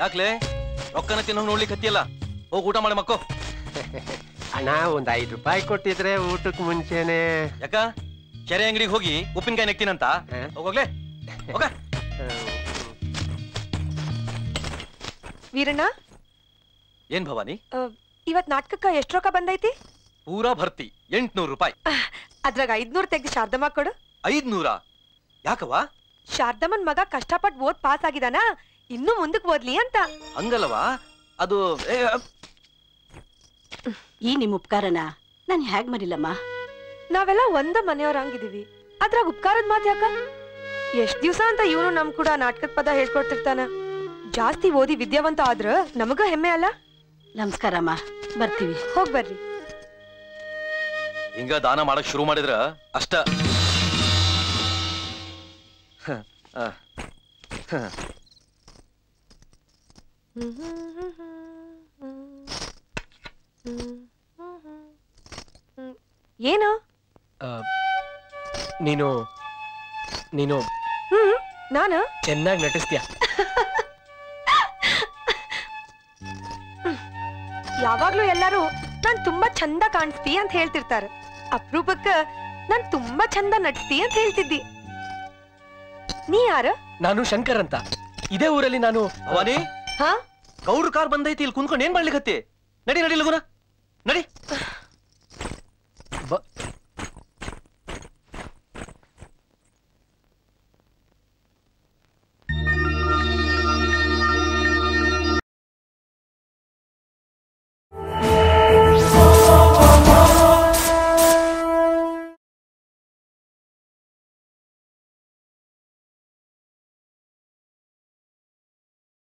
ಯಾಕ್ಲೆ? ರೊಕ್ಕನ ತಿನ್ನೋ ನೋಡ್ಲಿಕ್ಕೆ ಹತ್ತಿಯಲ್ಲ? ಹೋಗಿ ಊಟ ಮಾಡಿ ಮಕ್ಕೋ. ಅಣ್ಣ ಒಂದ್ ಐದು ರೂಪಾಯಿ ಕೊಟ್ಟಿದ್ರೆ ಊಟಕ್ ಮುಂಚೆನೆ. ಯಾಕ? ಕೆರೆ ಅಂಗಡಿಗೆ ಹೋಗಿ ಉಪ್ಪಿನಕಾಯಿ ನೆಕ್ತೀನಂತ? ಹೋಗ್ಲೆ. ಹೋಗೋಗ್ಲೆ ಹೋಗ ವೀರಣ್ಣ? ಏನ್ ಭವಾನಿ? ಇವತ್ ನಾಟಕಕ್ಕ ಎಷ್ಟ್ ರೊಕ್ಕ ಬಂದೈತಿ? ಪೂರಾ ಭರ್ತಿ ಎಂಟ್ನೂರು ರೂಪಾಯಿ. ಅದ್ರಾಗ ಐದ್ನೂರ್ ತೆಗ್ದು ಶಾರದಮ್ಮ ಕೊಡು. ಐದ್ನೂರ? ಯಾಕವಾ ಶಾರದಮ್ಮನ್ ಮಗ ಕಷ್ಟಪಟ್ಟು ಓದ್ ಪಾಸ್ ಆಗಿದಾನ? ಇನ್ನು ಮುಂದಕ್ಕೆ ಓದ್ಲಿ ಅಂತ. ಹಂಗಲ್ವಾ ಅದು ಈ ನಿಮ್ ಉಪಕಾರನ ನಾನ್ ಹ್ಯಾಗ್ ಮರಿಲಮ್ಮ ನಾವೆಲ್ಲ ಒಂದ ಮನೆಯವ್ರ ಹಂಗಿದೀವಿ. ಅದ್ರಾಗ ಉಪಕಾರದ ಮಾತು ಯಾಕ? ಎಷ್ಟ್ ದಿವ್ಸ ಅಂತ ಇವನು ನಮ್ ಕೂಡ ನಾಟಕದ ಪದ ಹೇಳ್ಕೊಡ್ತಿರ್ತಾನ. ಜಾಸ್ತಿ ಓದಿ ವಿದ್ಯಾವಂತ ಆದ್ರ ನಮಗ ಹೆಮ್ಮೆ ಅಲ್ಲ? ನಮಸ್ಕಾರ ಅಮ್ಮ ಬರ್ತೀವಿ. ಹೋಗ್ ಬರ್ರಿ. ಹಿಂಗ ದಾನ ಮಾಡಕ್ ಶುರು ಮಾಡಿದ್ರ ಅಷ್ಟ. ಹ, ಆ, ಹ. ಏನು? ನೀನು ನೀನು ಹ್ಮ್ ನಾನು? ಚೆನ್ನಾಗಿ ನಟಿಸ್ತೀಯ. ಯಾವಾಗ್ಲೂ ಎಲ್ಲರೂ ನಾನ್ ತುಂಬಾ ಚಂದ ಕಾಣಿಸ್ತಿ ಅಂತ ಹೇಳ್ತಿರ್ತಾರೆ. ಅಪ್ರೂಪಕ್ಕ ನಾನ್ ತುಂಬಾ ಚಂದ ನಟಿಸ್ತಿ ಅಂತ ಹೇಳ್ತಿದ್ದಿ. ನೀ ಯಾರು? ನಾನು ಶಂಕರ್ ಅಂತ. ಇದೇ ಊರಲ್ಲಿ ನಾನು ಭವಾನಿ ಹಾ? ಗೌಡ್ರ ಕಾರ್ ಬಂದೈತಿ ಇಲ್ಲಿ ಕುಂತ್ಕೊಂಡು ಏನ್ ಮಾಡ್ಲಿಕ್ಕೆ ನಡಿ ನಡಿ ಲಗುನ. ನಡಿ.